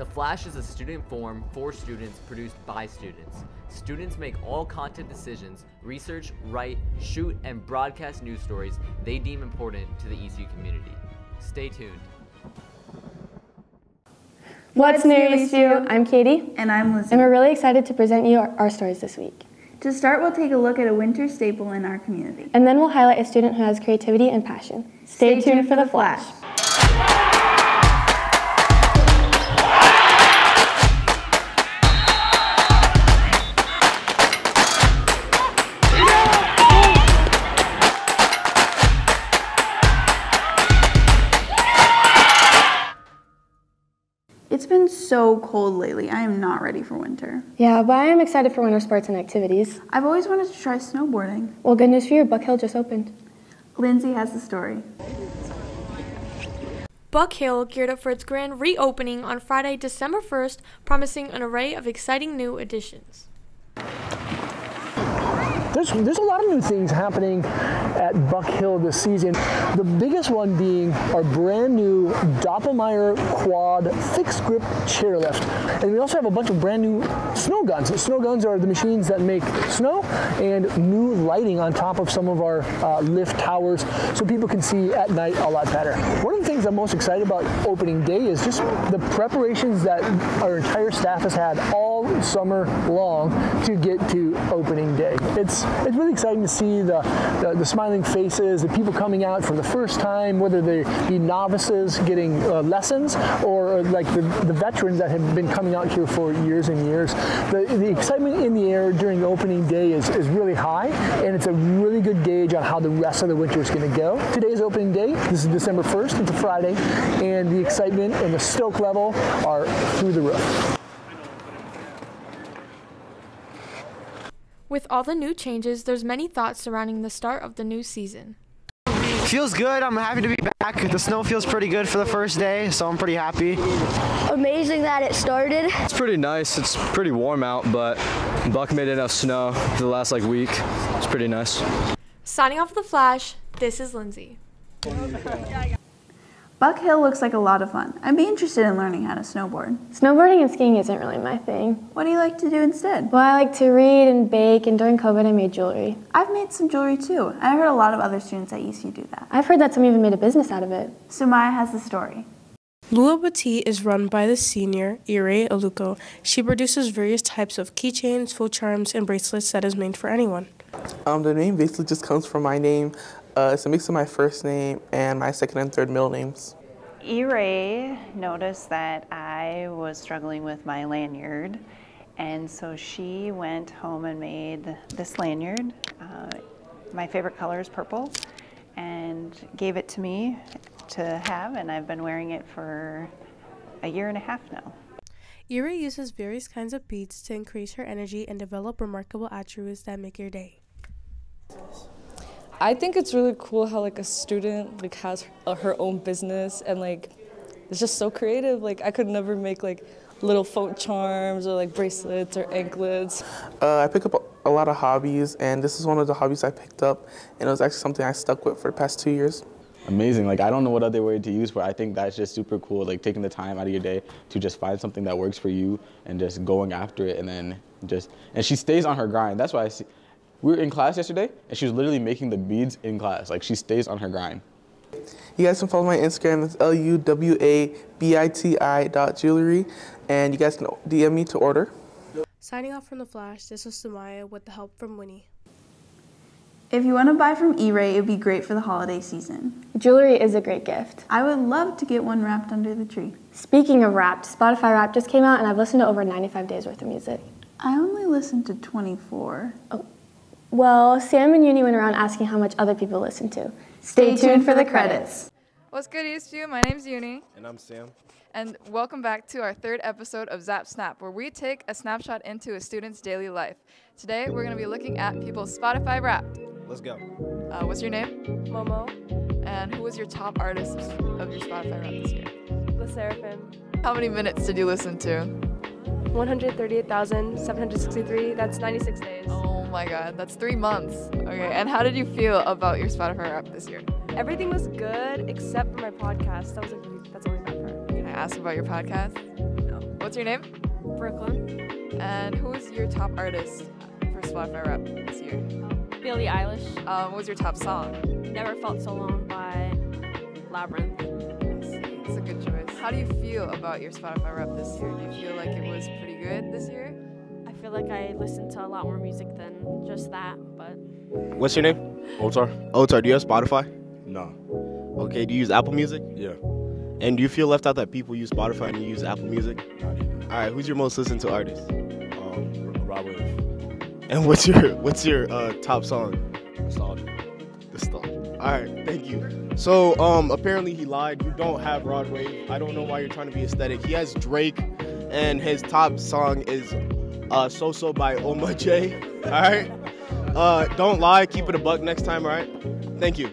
The Flash is a student forum for students produced by students. Students make all content decisions, research, write, shoot, and broadcast news stories they deem important to the ECU community. Stay tuned. What's new, ECU? I'm Katie, And I'm Lizzie. and we're really excited to present you our, our stories this week. To start, we'll take a look at a winter staple in our community. And then we'll highlight a student who has creativity and passion. Stay, tuned, for the flash. It's so cold lately. I am not ready for winter. Yeah, but I am excited for winter sports and activities. I've always wanted to try snowboarding. Well, good news for you, Buck Hill just opened. Lindsey has the story. Buck Hill geared up for its grand reopening on Friday, December 1st, promising an array of exciting new additions. There's, there's a lot of new things happening at Buck Hill this season. The biggest one being our brand new Doppelmayr Quad fixed grip chairlift. And we also have a bunch of brand new snow guns. Snow guns are the machines that make snow and new lighting on top of some of our uh, lift towers so people can see at night a lot better. One of the things I'm most excited about opening day is just the preparations that our entire staff has had all summer long to get to opening day. It's it's really exciting to see the, the, the smiling faces, the people coming out for the first time, whether they be novices getting uh, lessons or uh, like the, the veterans that have been coming out here for years and years. The, the excitement in the air during the opening day is, is really high, and it's a really good gauge on how the rest of the winter is going to go. Today's opening day. This is December 1st. It's a Friday, and the excitement and the stoke level are through the roof. With all the new changes, there's many thoughts surrounding the start of the new season. Feels good. I'm happy to be back. The snow feels pretty good for the first day, so I'm pretty happy. amazing that it started. It's pretty nice. It's pretty warm out, but Buck made enough snow for the last like week. It's pretty nice. Signing off the Flash, this is Lindsey. Buck Hill looks like a lot of fun. I'd be interested in learning how to snowboard. Snowboarding and skiing isn't really my thing. What do you like to do instead? Well, I like to read and bake, and during COVID, I made jewelry. I've made some jewelry too. I heard a lot of other students at ECU do that. I've heard that some even made a business out of it. Sumaya has the story. Lua Boutique is run by the senior Ire Aluko. She produces various types of keychains, full charms, and bracelets that is made for anyone. Um, the name basically just comes from my name. Uh, it's a mix of my first name and my second and third middle names. Ire noticed that I was struggling with my lanyard, and so she went home and made this lanyard. Uh, my favorite color is purple, and gave it to me to have, and I've been wearing it for a year and a half now. Ire uses various kinds of beads to increase her energy and develop remarkable attributes that make your day. I think it's really cool how like a student like has her, her own business and like it's just so creative. Like I could never make like little phone charms or like bracelets or anklets. Uh, I pick up a, a lot of hobbies, and this is one of the hobbies I picked up, and it was actually something I stuck with for the past two years. Amazing. Like I don't know what other word to use, but I think that's just super cool. Like taking the time out of your day to just find something that works for you and just going after it, and then just and she stays on her grind. That's why I see. We were in class yesterday, and she was literally making the beads in class. Like she stays on her grind. You guys can follow my Instagram. It's L U W A B I T I dot jewelry, and you guys can DM me to order. Signing off from the Flash, this is Sumaya with the help from Winnie. If you want to buy from Ire, it would be great for the holiday season. Jewelry is a great gift. I would love to get one wrapped under the tree. Speaking of Wrapped, Spotify Wrapped just came out, and I've listened to over 95 days worth of music. I only listened to 24. Oh. Well, Sam and Yunny went around asking how much other people listen to. Stay, tuned for the credits. What's good, ESU? My name's Yunny. And I'm Sam. And welcome back to our third episode of Zap Snap, where we take a snapshot into a student's daily life. Today, we're going to be looking at people's Spotify Wrapped. Let's go. Uh, what's your name? Momo, And who was your top artist of your Spotify Wrapped this year? LE SSERAFIM, How many minutes did you listen to? 138,763. That's 96 days. Oh my god, that's three months. Okay, and how did you feel about your Spotify Wrapped this year? Everything was good except for my podcast. That was a, that's only bad part. Can I ask about your podcast? No. What's your name? Brooklyn. And who is your top artist for Spotify Rap this year? Billie Eilish. Um, what was your top song? Never Felt So Long by Labrinth. It's a good choice. How do you feel about your Spotify Rap this year? Do you feel like it was pretty good this year? I feel like I listen to a lot more music than just that, but What's your name? Otar. Otar, do you have Spotify? No. Okay, do you use Apple Music? Yeah. And do you feel left out that people use Spotify and you use Apple Music? All right, who's your most listened to artist? Um, Rob Williams. And what's your what's your uh, top song? Nostalgia. Nostalgia. All right, thank you. So um, apparently he lied. You don't have Rod Wave. I don't know why you're trying to be aesthetic. He has Drake, and his top song is uh, "So So" by Omah Lay. All right. Uh, don't lie. Keep it a buck next time. All right. Thank you.